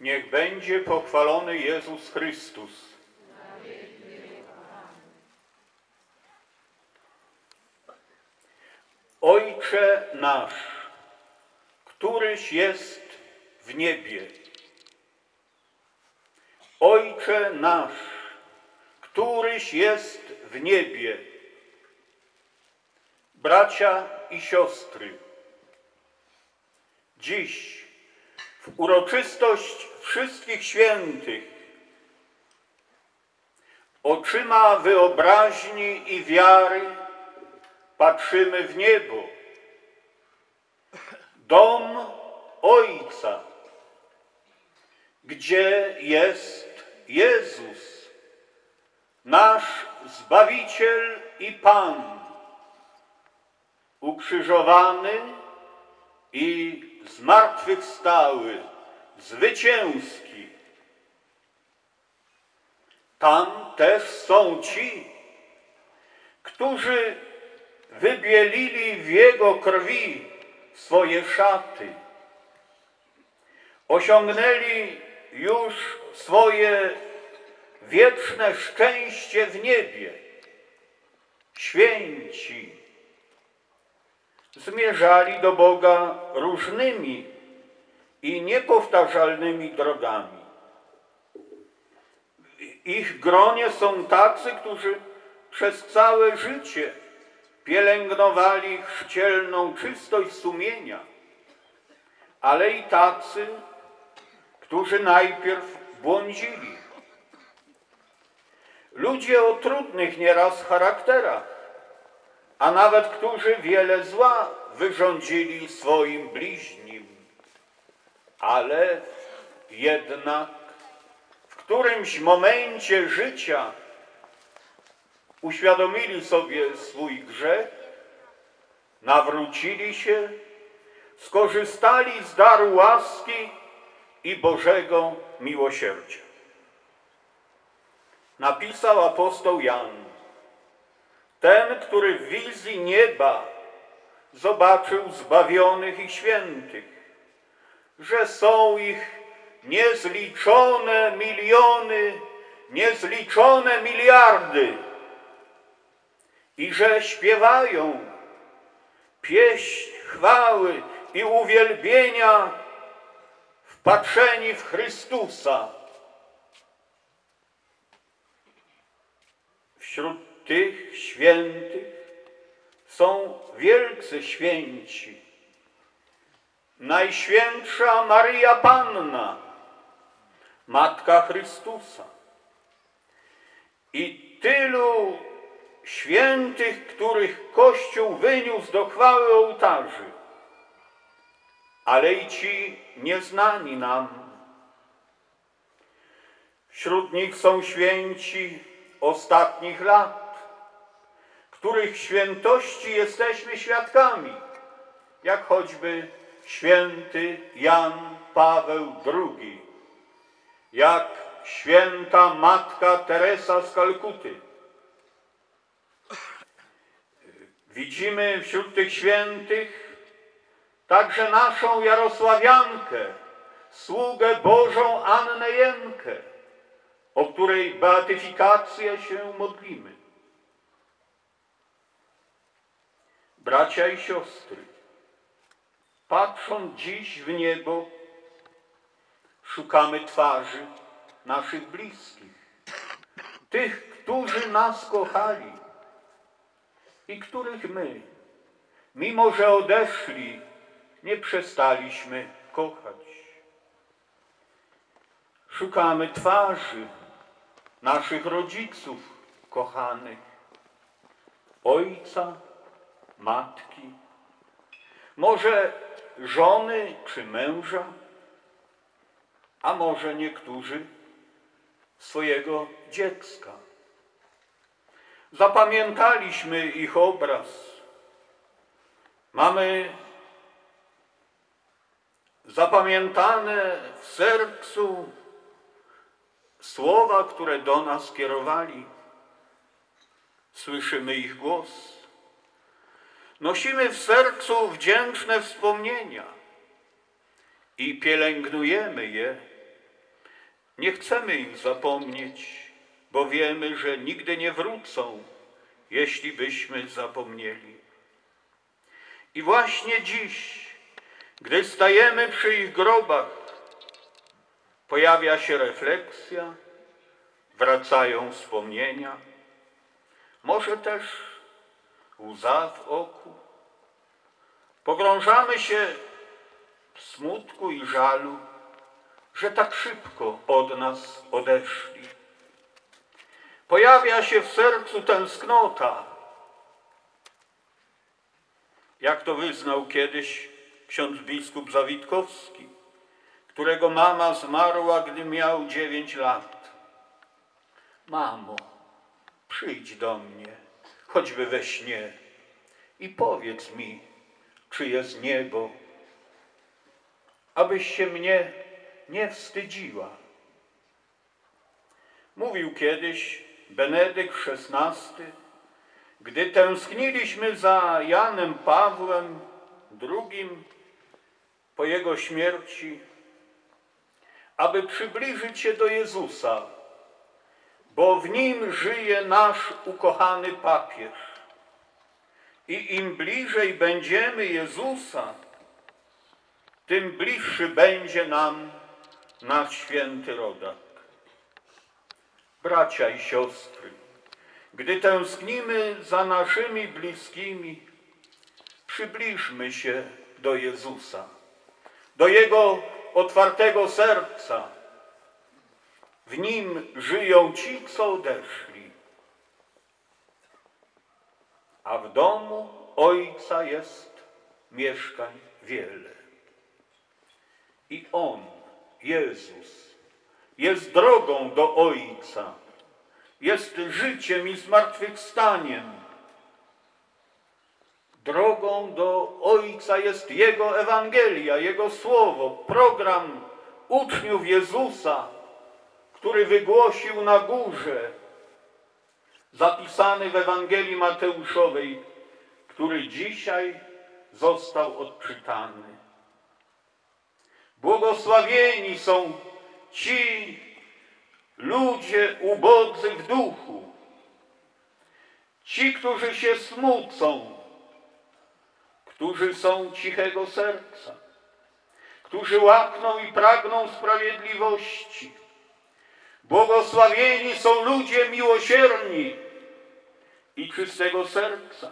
Niech będzie pochwalony Jezus Chrystus. Ojcze nasz, któryś jest w niebie. Ojcze nasz, któryś jest w niebie. Bracia i siostry, dziś w uroczystość wszystkich świętych oczyma wyobraźni i wiary patrzymy w niebo. Dom Ojca, gdzie jest Jezus, nasz Zbawiciel i Pan, ukrzyżowany i zmartwychwstały, zwycięski. Tam też są ci, którzy wybielili w Jego krwi swoje szaty. Osiągnęli już swoje wieczne szczęście w niebie. Święci zmierzali do Boga różnymi i niepowtarzalnymi drogami. W ich gronie są tacy, którzy przez całe życie pielęgnowali chrzcielną czystość sumienia, ale i tacy, którzy najpierw błądzili. Ludzie o trudnych nieraz charakterach, a nawet którzy wiele zła wyrządzili swoim bliźnim, ale jednak w którymś momencie życia uświadomili sobie swój grzech, nawrócili się, skorzystali z daru łaski i Bożego miłosierdzia. Napisał apostoł Jan, ten, który w wizji nieba zobaczył zbawionych i świętych, że są ich niezliczone miliony, niezliczone miliardy i że śpiewają pieśń chwały i uwielbienia wpatrzeni w Chrystusa. Wśród tych świętych są wielcy święci. Najświętsza Maryja Panna, Matka Chrystusa. I tylu świętych, których Kościół wyniósł do chwały ołtarzy, ale i ci nieznani nam. Wśród nich są święci ostatnich lat, których świętości jesteśmy świadkami, jak choćby święty Jan Paweł II, jak święta Matka Teresa z Kalkuty, Widzimy wśród tych świętych także naszą Jarosławiankę, sługę Bożą Annę Jenkę, o której beatyfikację się modlimy. Bracia i siostry, patrząc dziś w niebo, szukamy twarzy naszych bliskich, tych, którzy nas kochali, i których my, mimo że odeszli, nie przestaliśmy kochać. Szukamy twarzy naszych rodziców kochanych, ojca, matki, może żony czy męża, a może niektórzy swojego dziecka. Zapamiętaliśmy ich obraz. Mamy zapamiętane w sercu słowa, które do nas kierowali. Słyszymy ich głos. Nosimy w sercu wdzięczne wspomnienia i pielęgnujemy je Nie chcemy ich zapomnieć, bo wiemy, że nigdy nie wrócą, jeśli byśmy zapomnieli. I właśnie dziś, gdy stajemy przy ich grobach, pojawia się refleksja, wracają wspomnienia, może też łza w oku. Pogrążamy się w smutku i żalu, że tak szybko od nas odeszli. Pojawia się w sercu tęsknota, jak to wyznał kiedyś ksiądz biskup Zawitkowski, którego mama zmarła, gdy miał dziewięć lat. Mamo, przyjdź do mnie, choćby we śnie i powiedz mi, czy jest niebo, abyś się mnie nie wstydziła. Mówił kiedyś Benedykt XVI, gdy tęskniliśmy za Janem Pawłem II po jego śmierci, aby przybliżyć się do Jezusa, bo w nim żyje nasz ukochany papież. I im bliżej będziemy Jezusa, tym bliższy będzie nam nasz święty rodak. Bracia i siostry, gdy tęsknimy za naszymi bliskimi, przybliżmy się do Jezusa, do Jego otwartego serca. W Nim żyją ci, co odeszli. A w domu Ojca jest mieszkań wiele. I On, Jezus, jest drogą do Ojca, jest życiem i zmartwychwstaniem. Drogą do Ojca jest Jego Ewangelia, Jego Słowo, program uczniów Jezusa, który wygłosił na górze, zapisany w Ewangelii Mateuszowej, który dzisiaj został odczytany. Błogosławieni są ci ludzie ubodzy w duchu, ci, którzy się smucą, którzy są cichego serca, którzy łakną i pragną sprawiedliwości. Błogosławieni są ludzie miłosierni i czystego serca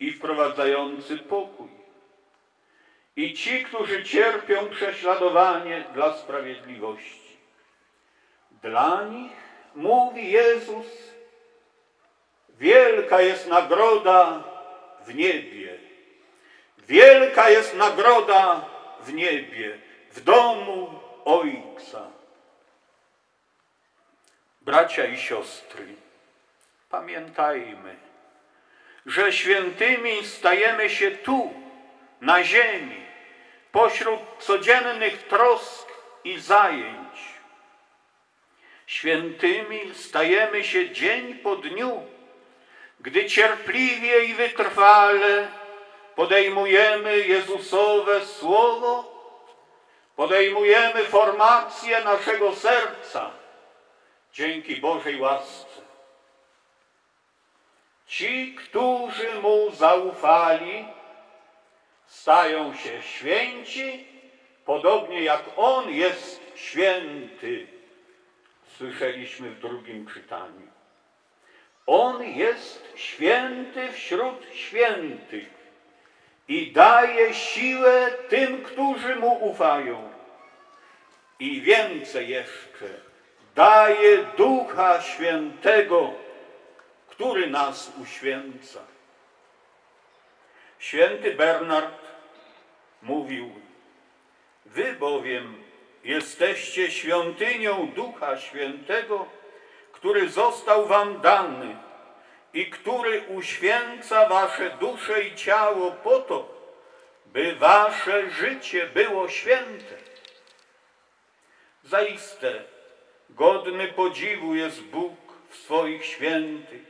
i wprowadzający pokój. I ci, którzy cierpią prześladowanie dla sprawiedliwości. Dla nich, mówi Jezus, wielka jest nagroda w niebie. Wielka jest nagroda w niebie, w domu Ojca. Bracia i siostry, pamiętajmy, że świętymi stajemy się tu, na ziemi, pośród codziennych trosk i zajęć. Świętymi stajemy się dzień po dniu, gdy cierpliwie i wytrwale podejmujemy Jezusowe Słowo, podejmujemy formację naszego serca dzięki Bożej łasce. Ci, którzy Mu zaufali, stają się święci, podobnie jak On jest święty. Słyszeliśmy w drugim czytaniu. On jest święty wśród świętych i daje siłę tym, którzy Mu ufają. I więcej jeszcze, daje Ducha Świętego, który nas uświęca. Święty Bernard mówił, wy bowiem jesteście świątynią Ducha Świętego, który został wam dany i który uświęca wasze dusze i ciało po to, by wasze życie było święte. Zaiste godny podziwu jest Bóg w swoich świętych,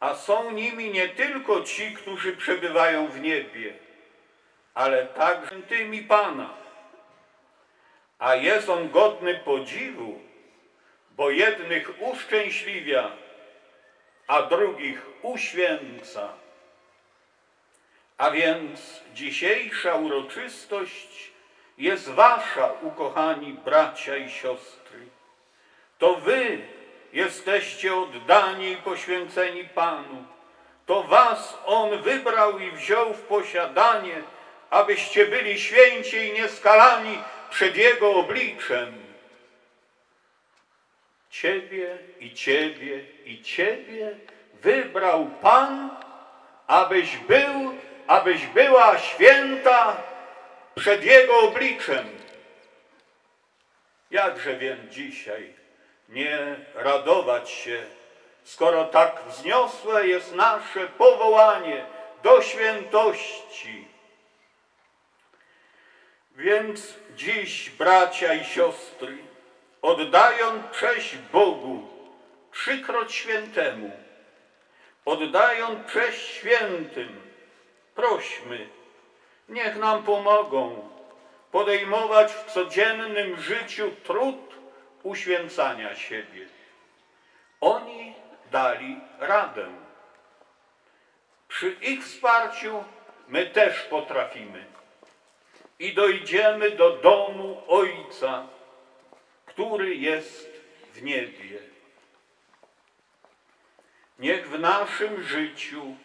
a są nimi nie tylko ci, którzy przebywają w niebie, ale także tymi Pana. a jest on godny podziwu, bo jednych uszczęśliwia, a drugich uświęca. A więc dzisiejsza uroczystość jest wasza, ukochani bracia i siostry. To wy jesteście oddani i poświęceni Panu. To was On wybrał i wziął w posiadanie, abyście byli święci i nieskalani przed Jego obliczem. Ciebie i Ciebie i Ciebie wybrał Pan, abyś był, abyś była święta przed Jego obliczem. Jakże więc dzisiaj nie radować się, skoro tak wzniosłe jest nasze powołanie do świętości. Więc dziś, bracia i siostry, oddając cześć Bogu, trzykroć świętemu, oddając cześć świętym, prośmy, niech nam pomogą podejmować w codziennym życiu trud uświęcania siebie. Oni dali radę. Przy ich wsparciu my też potrafimy i dojdziemy do domu Ojca, który jest w niebie. Niech w naszym życiu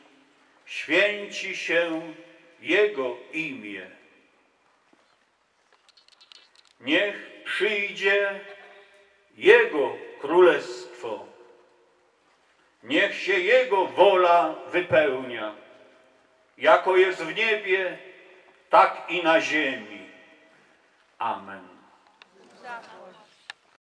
święci się Jego imię. Niech przyjdzie Jego królestwo. Niech się Jego wola wypełnia, jako jest w niebie, tak i na ziemi. Amen.